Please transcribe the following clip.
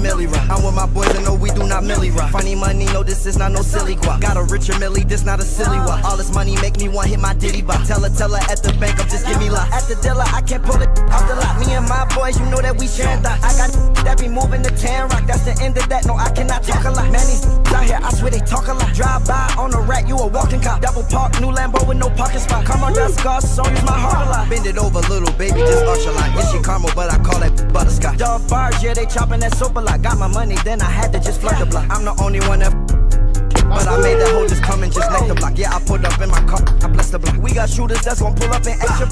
Millie rock. I'm with my boys and no, we do not Millie rock. Funny money, no, this is not no silly guap. Got a richer milli, this not a silly walk. All this money make me want hit my diddy bop. Tell her, tell her at the bank, I'm just give me lot. At the dealer, I can't pull it off the lot. Me and my boys, you know that we sharing thoughts. I got that be moving the tan rock. That's the end of that. No, I cannot talk a lot. Man, these out here, I swear they talk a lot. Drive by on a rack, you a walking cop. Double park, new Lambo with no parking spot. Come on, that's Gus, so use my heart a lot. It over, little baby, just arch a lot. Yeah, she caramel, but I call that butterscotch. Dove bars, yeah, they chopping that soap a lot. Got my money, then I had to just flood the block. I'm the only one that. But I made that hoe just come and just neck the block. Yeah, I put up in my car, I bless the block. We got shooters that's gonna pull up and extra.